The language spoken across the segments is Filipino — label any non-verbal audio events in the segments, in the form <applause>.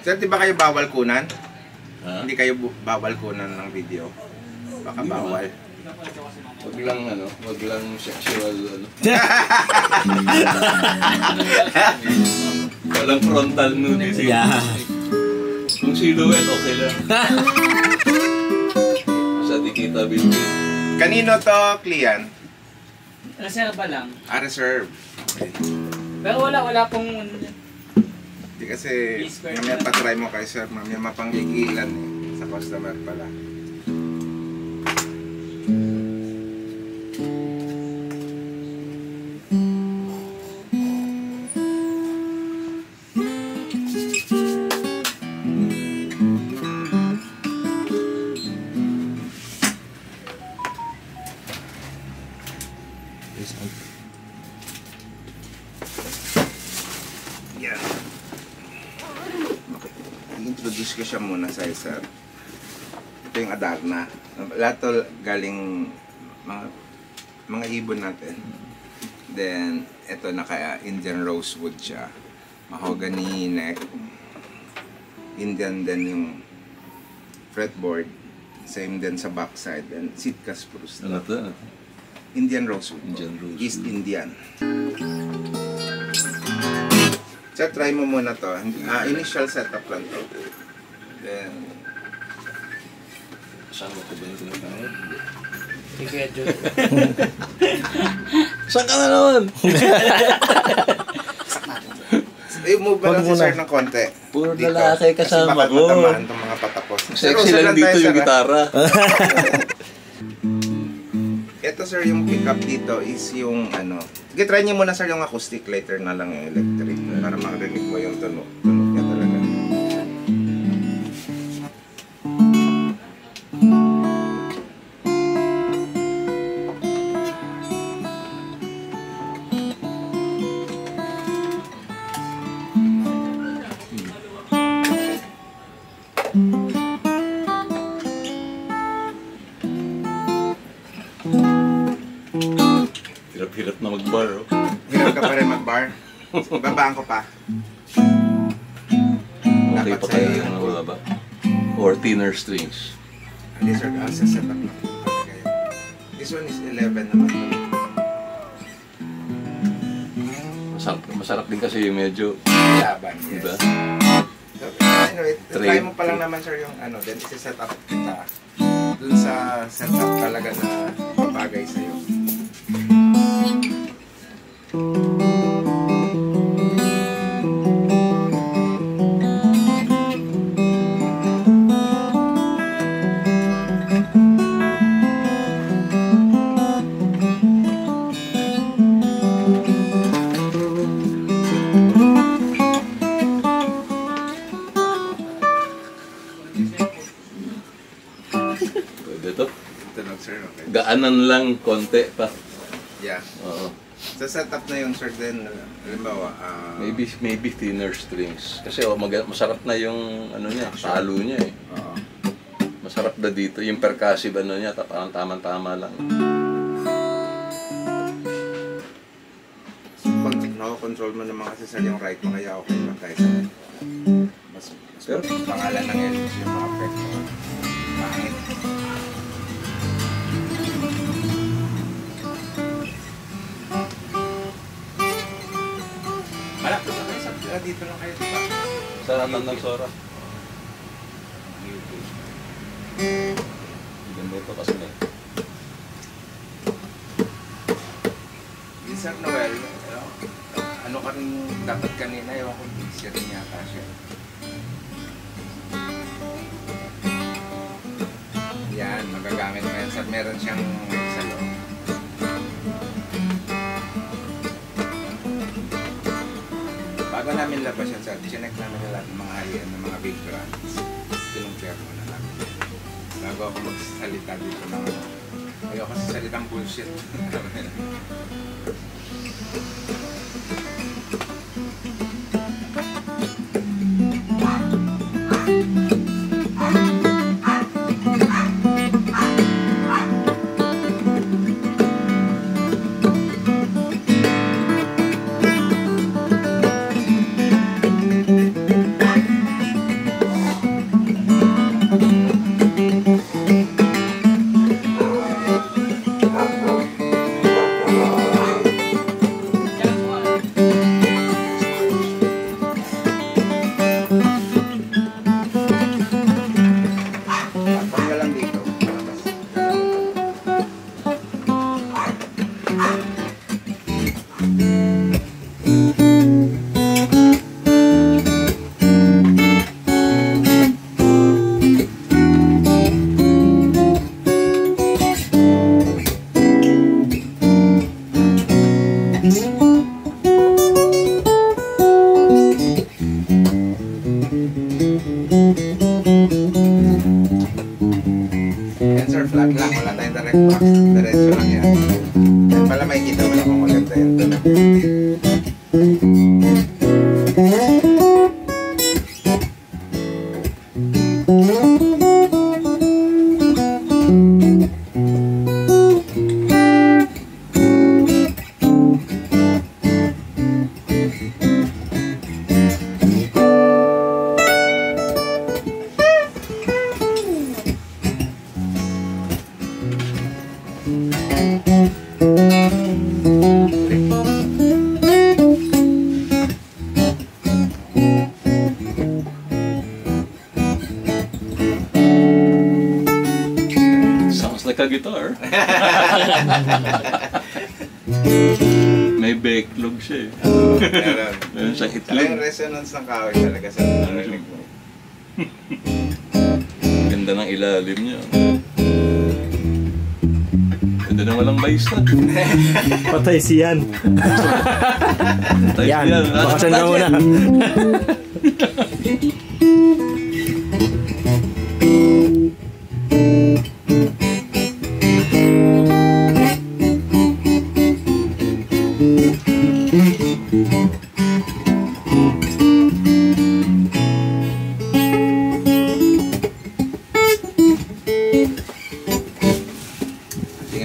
Sir, di ba kayo bawal kunan? Ha? Hindi kayo bawal kunan ng video. Baka Hindi bawal. Wag lang ano, wag lang sexual ano. <laughs> Walang frontal nudity. Yeah. Kung silhouette, okay lang. Sa di kita building. Kanino to, Clian? Reserva lang. Ah, reserve. Okay. Pero wala, wala pong... Kasi, mamaya pa-try mo kay sir, mamaya mapanggigilan eh, sa customer pala. Sir. Ito yung Adarna. Lahat to galing mga mga ibon natin. Then, ito naka Indian rosewood siya. Mahogany neck. Indian din yung fretboard. Same din sa backside. And Sitka spruce. Ano to? Indian rosewood. Indian rosewood. East Indian. Sir, try mo muna to. Ah, initial setup lang to. Then, Saan mo ko ba yung tinatawag? Sige, Jun. Saan ka na naman? <laughs> eh, move Wag lang si sir ng konti. Puro Dito. lalaki kasama Kasi baka ko. matamaan itong mga patapos. Sexy lang dito yung gitara. <laughs> Ito sir, yung pickup dito is yung ano. Sige, try niyo muna sir yung acoustic later na lang yung electric. Para marinig mo yung tunog. Babaan ko pa. Okay Dapat pa kaya yun. yung mga ba? Or thinner strings. Ah, sa setup lang talaga yun. This one is 11 naman. Masarap, masarap din kasi yung medyo, Laban, yes. diba? So, anyway, try mo pa lang naman sir yung ano, then isi-set up kita dun sa setup talaga na babagay sa'yo. Pwede to. Tunog sir, okay. Gaanan lang, konti pa. Yeah. Oo. Sa setup na yung sir then, halimbawa, ah, Maybe maybe thinner strings. Kasi oh, mag- masarap na yung ano niya, talo niya eh. oo. Masarap na dito. Yung percussive ano niya, parang tamang-tama lang. pag nako-control mo naman kasi sir yung right mo, kaya okay lang kahit sa mas, mas Pero- pangalan ng LG yung mga effect mo. Pangit. Sa Ratan ng Sora. Ganda ito kasi na. Yung Sir Noel, ano, ano ka rin dapat kanina, ewan ko, rin yata siya. Yan, magagamit mo yan. Sir, meron siyang sa loob. Bago namin labas yan, sir, chinek namin lahat ng mga big brands. Kinumpare mo na namin. Bago ako magsasalita dito ng ano. Ayoko sa salitang bullshit. <laughs> guitar. <laughs> May backlog siya eh. Meron. Meron Saka yung itlog. resonance ng kahoy talaga sa narinig mo. <laughs> Ganda ng ilalim niya. Ganda na walang mais na. <laughs> Patay si Yan. Tayo Yan, yan. bakasan ka muna. Tingnan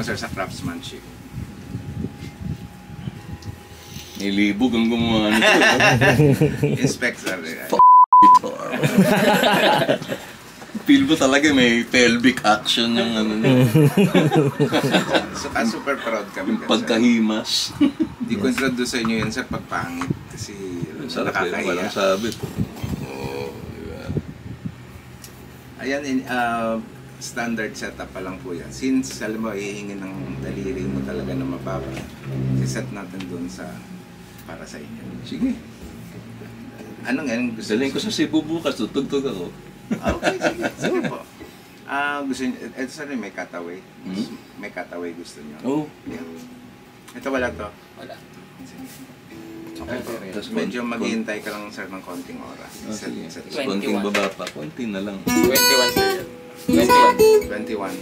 mo sir sa craftsmanship. Nilibog ang gumawa nito. Inspect sir. guitar. Feel mo talaga may pelvic action yung ano niya. So, ah, super proud kami. Yung pagkahimas. Di ko introduce sa inyo yan sir pag pangit. Kasi Sarap eh, walang nakakahiya. sabit. Oo, diba? Ayan, in, ah, standard setup pa lang po yan. Since, alam mo, hihingi ng daliri mo talaga na mababa, set natin doon sa para sa inyo. Sige. Ano nga yung gusto Daling ko sa Cebu bukas, tutugtog ako. Okay, sige. Sige po. Ah, gusto niyo, ito sa may cutaway. Hmm? May cutaway gusto niyo. Oh. Yeah. Ito wala to. Wala. Sige. Okay, Tapos medyo maghihintay ka lang sir ng konting oras. Oh, sige. konting baba pa, konti na lang. 21 sir. 21. 21.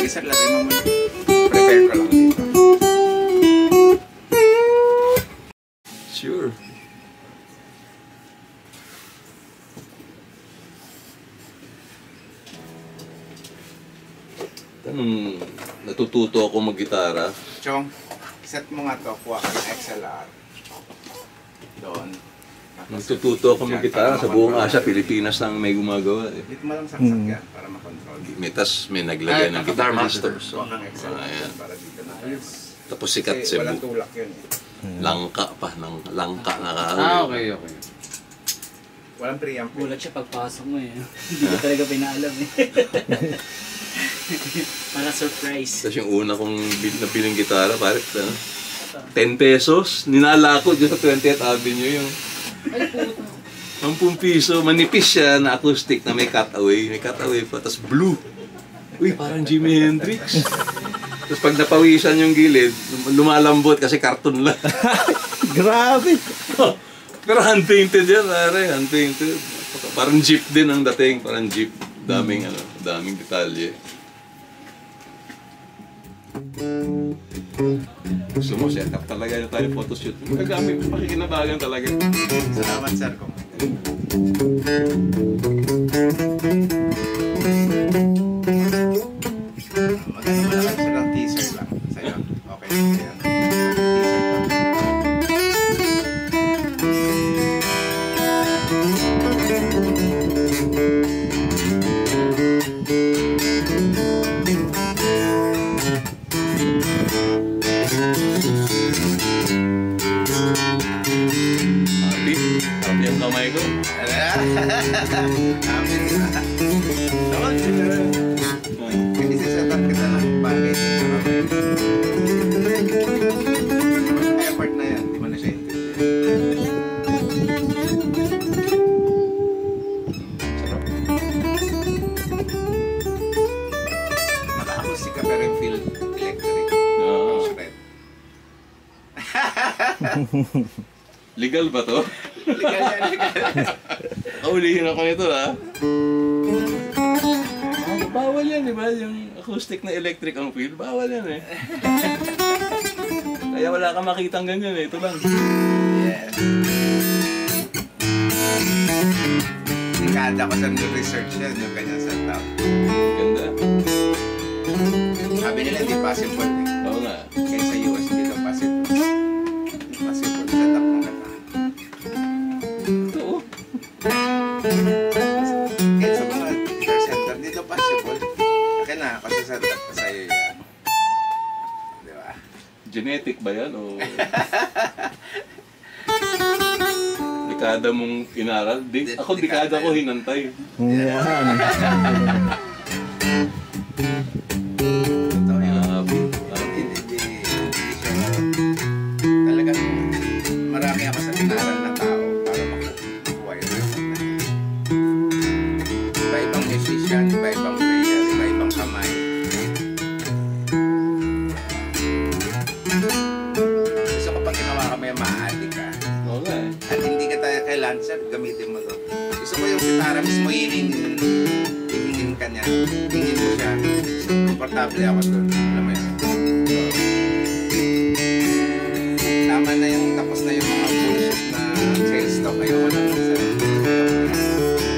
Sige sir, lagay mo muna. Prepare ko lang dito. Natututo ako mag-gitara. Chong, set mo nga to. Kuha ka ng XLR. Doon. Natututo ako mag-gitara sa buong Asia, Pilipinas lang may gumagawa eh. Dito mo lang saksak yan para makontrol. May tas may naglagay ng guitar master. Kang XLR Ayan. Tapos sikat Kasi walang Cebu. tulak yun eh. Langka pa, ng langka na Ah, okay, okay. Walang preamp. eh. Gulat siya pagpasok mo eh. <laughs> Hindi ko talaga pinaalam eh. <laughs> Para surprise. Tapos yung una kong bil- nabiling gitara, pare, ano, 10 pesos, ninalako dyan sa 20th Avenue yung Ay, puta. 10 piso, manipis siya na acoustic na may cutaway, may cutaway pa, tapos blue. Uy, parang Jimi Hendrix. tapos pag napawisan yung gilid, lum- lumalambot kasi karton lang. <laughs> Grabe. <laughs> Pero hand-painted yan, pare, hand-painted. Parang jeep din ang dating, parang jeep. Daming, ano, daming detalye. Gusto mo, set up talaga na tayo photoshoot. Magagamit, pakikinabagan talaga. Salamat sir Maganda mo lang sir teaser lang sa'yo. Okay. Ayan. <laughs> Legal ba to? Legal <laughs> yan, legal. Kaulihin ako nito ha. Bawal yan, di ba? Yung acoustic na electric ang feel, bawal yan eh. Kaya wala kang makitang ganyan eh. Ito lang. Yes. Dekada ko sa research yan, yung ganyan setup. Ganda. Sabi nila hindi possible eh. Genetic ba yan o... dekada mong inaral? Di, ako dekada ko hinantay. Yan. <laughs> Komportable ako doon. Alam mo yun. Tama na yung tapos na yung mga bullshit na sales talk. Ayoko na sir.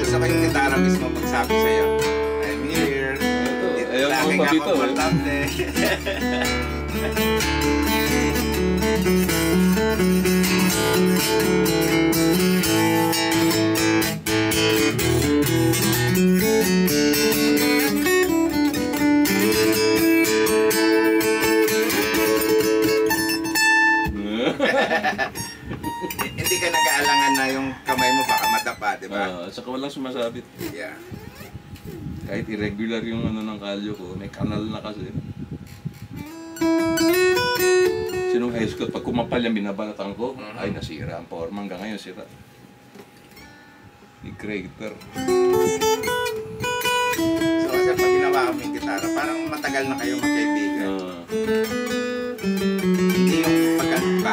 Gusto ko yung gitara mismo magsabi sa'yo. I'm here. Ito, Dito, ayaw lagi ko ka <laughs> <laughs> Hindi ka nag-aalangan na yung kamay mo baka madapa, di ba? Ah, saka walang sumasabit. Yeah. Kahit irregular yung ano ng kalyo ko, may kanal na kasi. Sinong high school, pag kumapal yung binabalatan ko, Mhm. ay nasira ang forma. Hanggang ngayon, sira. Ni crater. So kasi pag ginawa kami yung gitara, parang matagal na kayong magkaibigan. Yung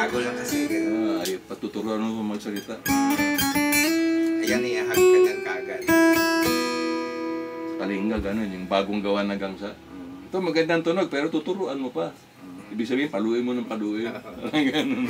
pagbago lang kasi. ganun. ah, ay, patuturuan mo magsalita. Ayan, ihahag ka niyan kaagad. Kalinga, gano'n, yung bagong gawa na gangsa. Ito, magandang tunog, pero tuturuan mo pa. Ibig sabihin, paluin mo ng paluin. Parang <laughs> ganun.